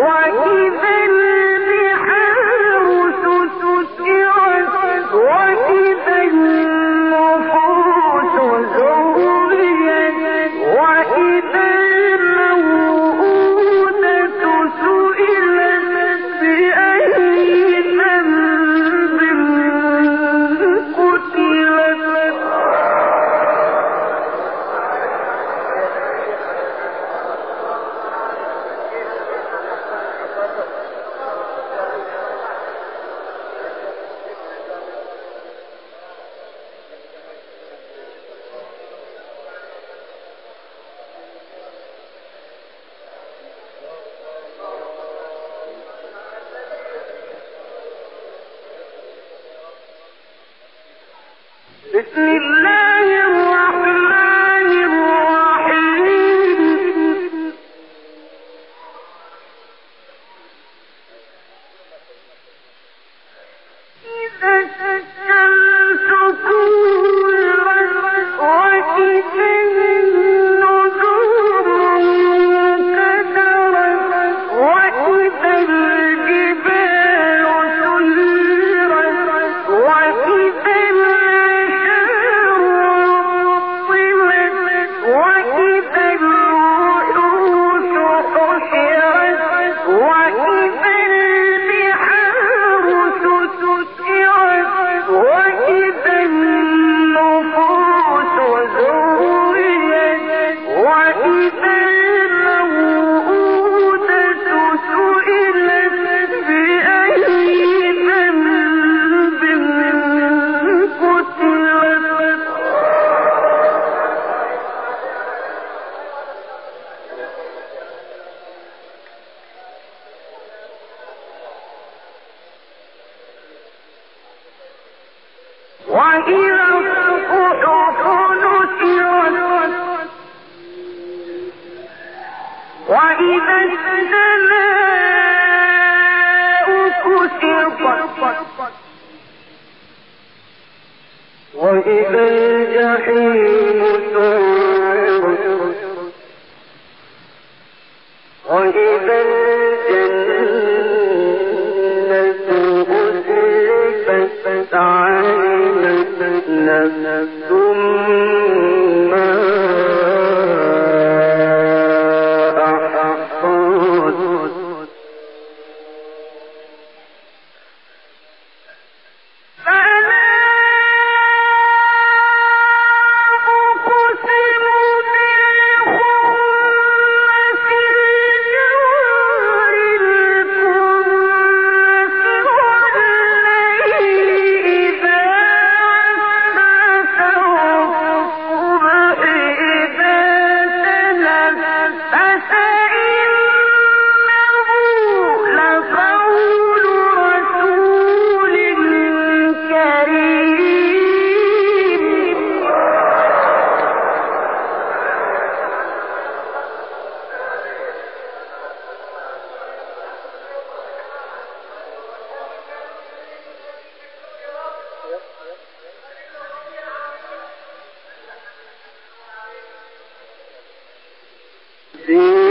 one. بسم الله وإذا الجحيم سعرت وإذا Jesus. see